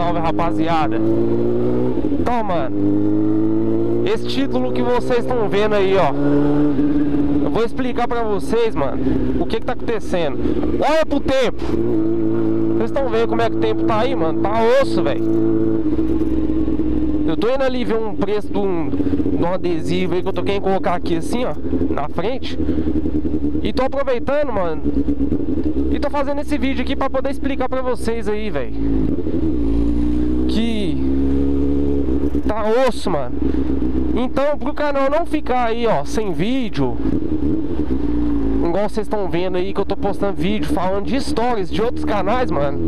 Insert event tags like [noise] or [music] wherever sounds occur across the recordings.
salve, rapaziada. Então, mano, esse título que vocês estão vendo aí, ó. Eu vou explicar pra vocês, mano, o que que tá acontecendo. Olha pro tempo. Vocês estão vendo como é que o tempo tá aí, mano? Tá osso, velho. Eu tô indo ali ver um preço de um, de um adesivo aí que eu tô querendo colocar aqui assim, ó, na frente. E tô aproveitando, mano. E tô fazendo esse vídeo aqui pra poder explicar pra vocês aí, velho. Que tá osso, mano. Então, pro canal não ficar aí, ó, sem vídeo, igual vocês estão vendo aí que eu tô postando vídeo falando de stories de outros canais, mano.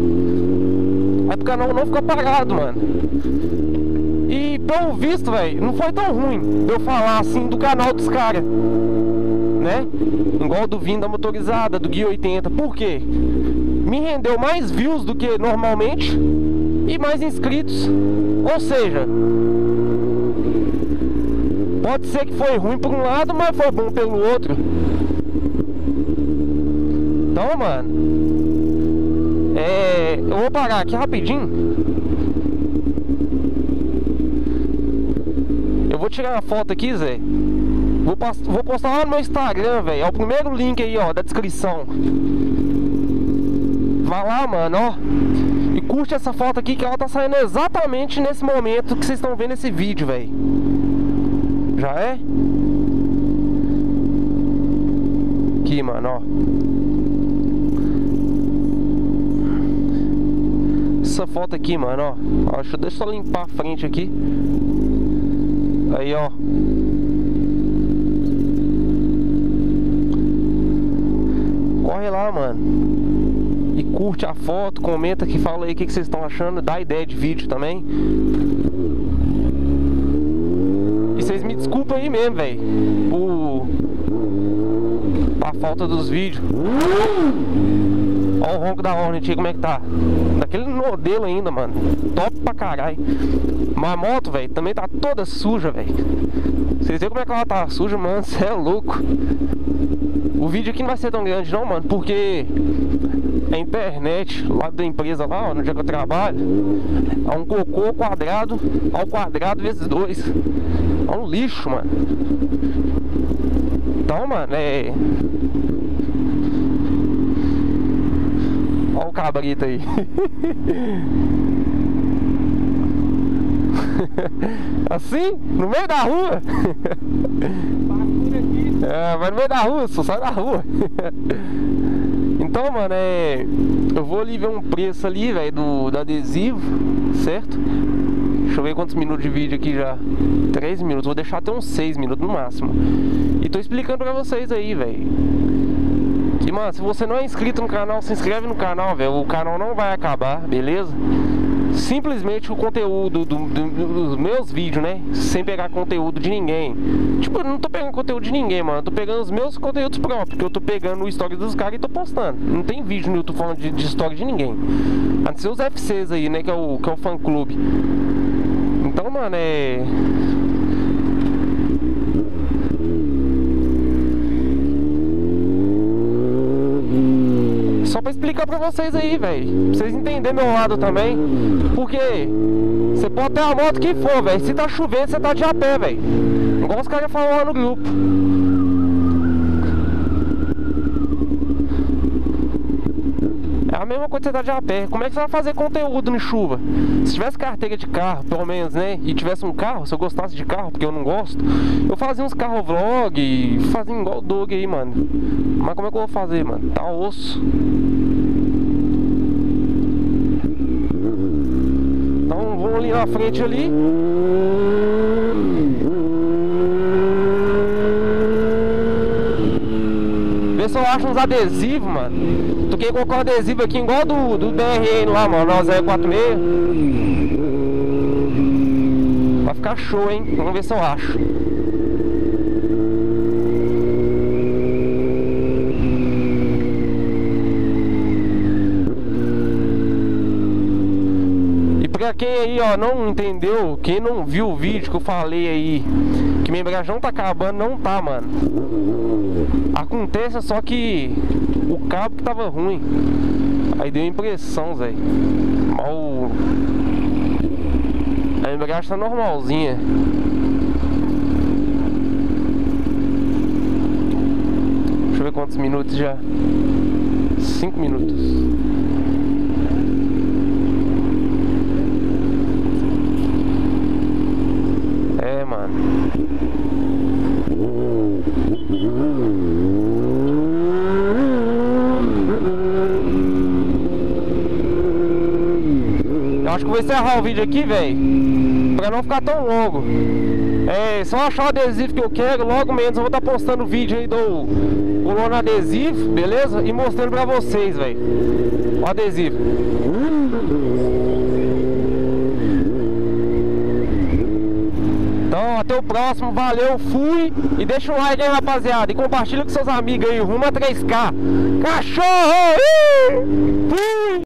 Aí pro canal não ficar parado, mano. E pelo visto, velho, não foi tão ruim eu falar assim do canal dos caras, né? Igual do Vinda Motorizada, do Guia 80. Por quê? Me rendeu mais views do que normalmente e mais inscritos. Ou seja, pode ser que foi ruim por um lado, mas foi bom pelo outro. Então, mano, é, eu vou parar aqui rapidinho. Eu vou tirar uma foto aqui, Zé. Vou, vou postar lá no meu Instagram, velho. É o primeiro link aí, ó, da descrição. Vai lá, mano, ó. Curte essa foto aqui que ela tá saindo exatamente nesse momento que vocês estão vendo esse vídeo, velho. Já é? Aqui, mano, ó. Essa foto aqui, mano, ó. ó deixa, deixa eu só limpar a frente aqui. Aí, ó. Corre lá, mano. Curte a foto, comenta aqui, fala aí o que, que vocês estão achando, dá ideia de vídeo também. E vocês me desculpem aí mesmo, velho. Por... A falta dos vídeos. Olha o ronco da Hornet aí, como é que tá. Daquele modelo ainda, mano. Top pra caralho. Mas a moto, velho, também tá toda suja, velho. Vocês viram como é que ela tá suja, mano? [laughs] Você é louco. O vídeo aqui não vai ser tão grande não, mano, porque a internet lá da empresa lá, no dia que eu trabalho, é um cocô quadrado ao quadrado vezes dois. É um lixo, mano. Então, mano, é... Olha o cabrito aí. [laughs] assim? No meio da rua? [laughs] é, vai no meio da rua, só sai da rua. [laughs] então, mano, é. Eu vou ali ver um preço ali, velho, do, do adesivo, certo? Deixa eu ver quantos minutos de vídeo aqui já. 3 minutos, vou deixar até uns 6 minutos no máximo. E tô explicando pra vocês aí, velho. Que, mano, se você não é inscrito no canal, se inscreve no canal, velho. O canal não vai acabar, beleza? Simplesmente o conteúdo do, do, dos meus vídeos, né? Sem pegar conteúdo de ninguém. Tipo, eu não tô pegando conteúdo de ninguém, mano. Eu tô pegando os meus conteúdos próprios. Porque eu tô pegando o story dos caras e tô postando. Não tem vídeo no YouTube falando de, de story de ninguém. A não ser os FCs aí, né? Que é o, que é o fã clube. Então, mano, é. Só pra explicar pra vocês aí, velho. Pra vocês entenderem meu lado também. Porque você pode ter a moto que for, velho. Se tá chovendo, você tá de a pé, velho. Igual os caras falam lá no grupo. É a mesma coisa que você tá de a pé. Como é que você vai fazer conteúdo em chuva? Se tivesse carteira de carro, pelo menos, né? E tivesse um carro, se eu gostasse de carro, porque eu não gosto, eu fazia uns carro vlog, fazia igual o Doug aí, mano. Mas como é que eu vou fazer, mano? Tá osso. Na frente ali. Ver se eu acho uns adesivos, mano. Tu quer colocar um adesivo aqui igual do, do DRN lá, mano, no 046. Vai ficar show, hein? Vamos ver se eu acho. E pra quem aí, ó, não entendeu, quem não viu o vídeo que eu falei aí, que minha embreagem não tá acabando, não tá, mano. Acontece só que o cabo que tava ruim. Aí deu impressão, Zé. Mal A embreagem tá normalzinha. Deixa eu ver quantos minutos já. 5 minutos. É, mano. Eu acho que vou encerrar o vídeo aqui, velho. Pra não ficar tão longo. É, só achar o adesivo que eu quero, logo menos eu vou estar tá postando o vídeo aí do colando adesivo, beleza? E mostrando pra vocês, velho. O adesivo. Então, até o próximo, valeu, fui E deixa um like aí, rapaziada E compartilha com seus amigos aí, rumo a 3K Cachorro! Fui!